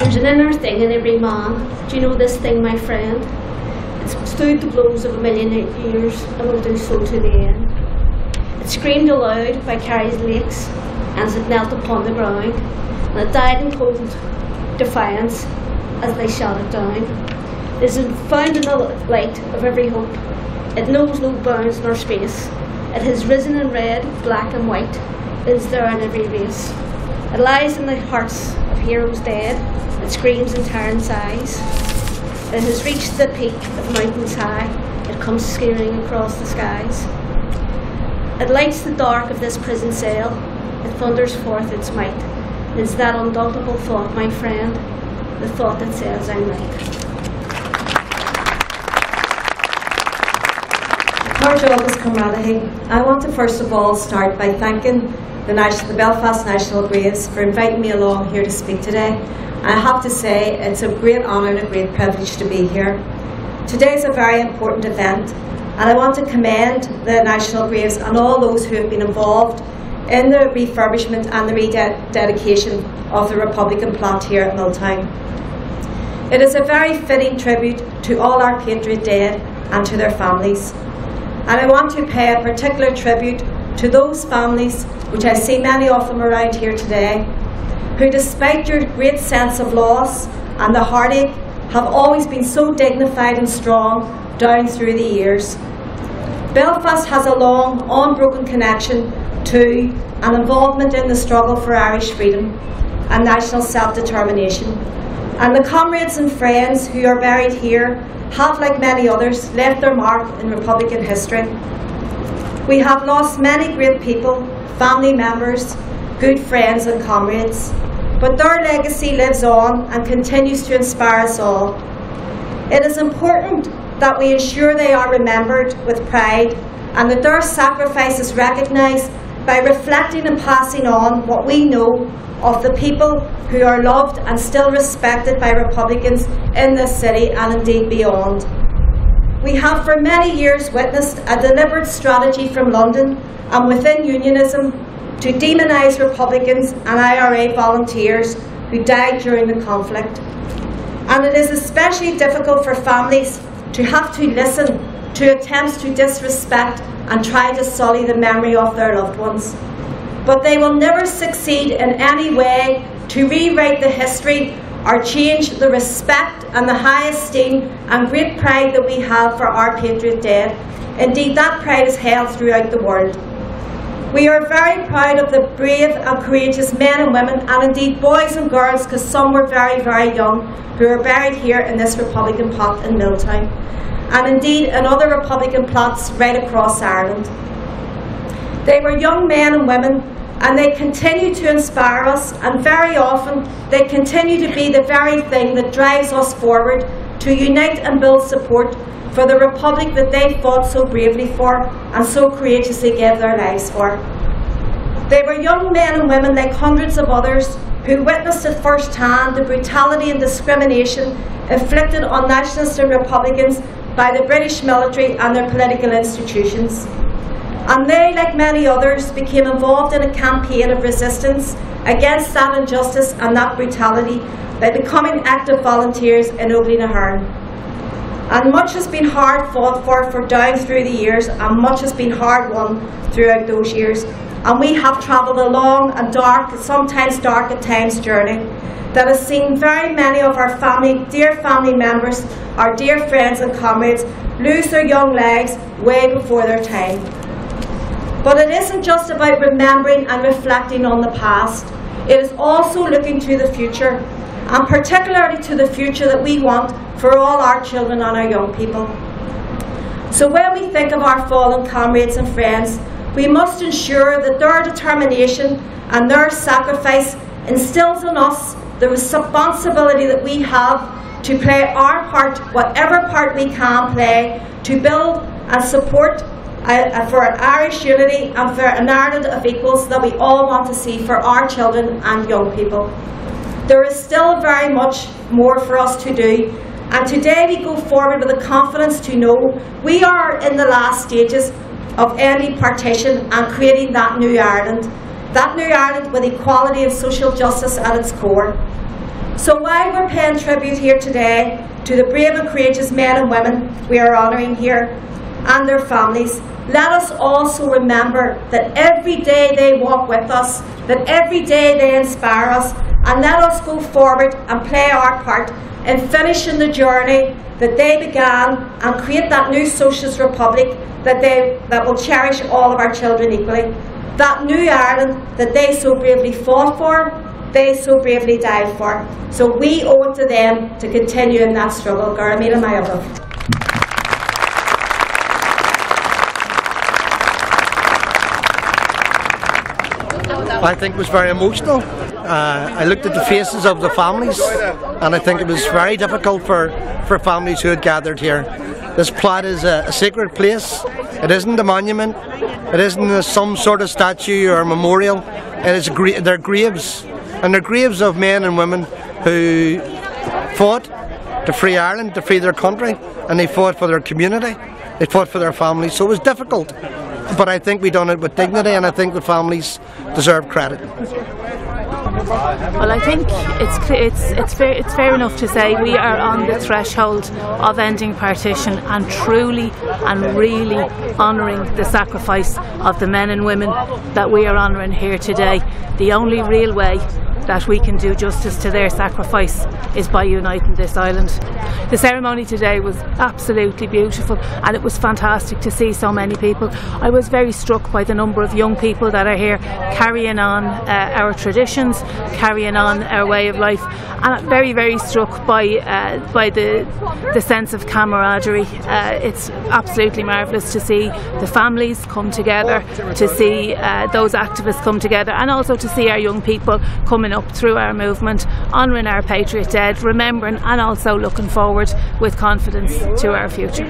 There's an inner thing in every man. Do you know this thing, my friend? It's stood the blows of a million years and will do so to the end. It screamed aloud by Kerry's lakes as it knelt upon the ground, and it died in cold defiance as they shot it down. It is found in the light of every hope. It knows no bounds nor space. It has risen in red, black, and white. It is there in every race. It lies in the hearts of heroes dead. Screams in tyrants' eyes. It has reached the peak of mountains high. It comes screaming across the skies. It lights the dark of this prison cell. It thunders forth its might. It is that undauntable thought, my friend, the thought that says. Marge August Comradahi, I want to first of all start by thanking the, the Belfast National Graves for inviting me along here to speak today. I have to say it's a great honour and a great privilege to be here. Today is a very important event and I want to commend the National Graves and all those who have been involved in the refurbishment and the rededication of the Republican plot here at Milltown. It is a very fitting tribute to all our patriot dead and to their families. And I want to pay a particular tribute to those families, which I see many of them around here today, who, despite your great sense of loss and the heartache, have always been so dignified and strong down through the years. Belfast has a long, unbroken connection to and involvement in the struggle for Irish freedom and national self determination. And the comrades and friends who are buried here have, like many others, left their mark in Republican history. We have lost many great people, family members, good friends and comrades, but their legacy lives on and continues to inspire us all. It is important that we ensure they are remembered with pride and that their sacrifice is recognised by reflecting and passing on what we know of the people who are loved and still respected by Republicans in this city and indeed beyond. We have for many years witnessed a deliberate strategy from London and within unionism to demonise Republicans and IRA volunteers who died during the conflict. And it is especially difficult for families to have to listen to attempts to disrespect and try to sully the memory of their loved ones but they will never succeed in any way to rewrite the history or change the respect and the high esteem and great pride that we have for our patriot dead. Indeed, that pride is held throughout the world. We are very proud of the brave and courageous men and women, and indeed boys and girls, because some were very, very young, who are buried here in this Republican plot in Milltown, and indeed in other Republican plots right across Ireland. They were young men and women, and they continue to inspire us, and very often they continue to be the very thing that drives us forward to unite and build support for the Republic that they fought so bravely for and so courageously gave their lives for. They were young men and women like hundreds of others who witnessed at first hand the brutality and discrimination inflicted on nationalists and Republicans by the British military and their political institutions and they, like many others, became involved in a campaign of resistance against that injustice and that brutality by becoming active volunteers in Oakland And much has been hard fought for for down through the years, and much has been hard won throughout those years. And we have travelled a long and dark, sometimes dark at times, journey that has seen very many of our family, dear family members, our dear friends and comrades, lose their young legs way before their time. But it isn't just about remembering and reflecting on the past. It is also looking to the future, and particularly to the future that we want for all our children and our young people. So when we think of our fallen comrades and friends, we must ensure that their determination and their sacrifice instills in us the responsibility that we have to play our part, whatever part we can play, to build and support uh, for an Irish unity and for an Ireland of equals that we all want to see for our children and young people. There is still very much more for us to do and today we go forward with the confidence to know we are in the last stages of ending partition and creating that new Ireland. That new Ireland with equality and social justice at its core. So while we're paying tribute here today to the brave and courageous men and women we are honouring here and their families, let us also remember that every day they walk with us, that every day they inspire us, and let us go forward and play our part in finishing the journey that they began and create that new socialist republic that, they, that will cherish all of our children equally. That new Ireland that they so bravely fought for, they so bravely died for. So we owe it to them to continue in that struggle. Garamila Mayogov. I think was very emotional. Uh, I looked at the faces of the families and I think it was very difficult for, for families who had gathered here. This plot is a, a sacred place. It isn't a monument. It isn't some sort of statue or memorial. It is gra- they're graves. And they're graves of men and women who fought to free Ireland, to free their country, and they fought for their community. They fought for their families. So it was difficult but I think we done it with dignity, and I think the families deserve credit. Well, I think it's it's it's fair it's fair enough to say we are on the threshold of ending partition and truly and really honouring the sacrifice of the men and women that we are honouring here today. The only real way that we can do justice to their sacrifice is by uniting this island. The ceremony today was absolutely beautiful and it was fantastic to see so many people. I was very struck by the number of young people that are here carrying on uh, our traditions, carrying on our way of life and I'm very very struck by uh, by the the sense of camaraderie. Uh, it's absolutely marvellous to see the families come together, to see uh, those activists come together and also to see our young people coming up through our movement, honouring our patriot dead, remembering and also looking forward with confidence to our future.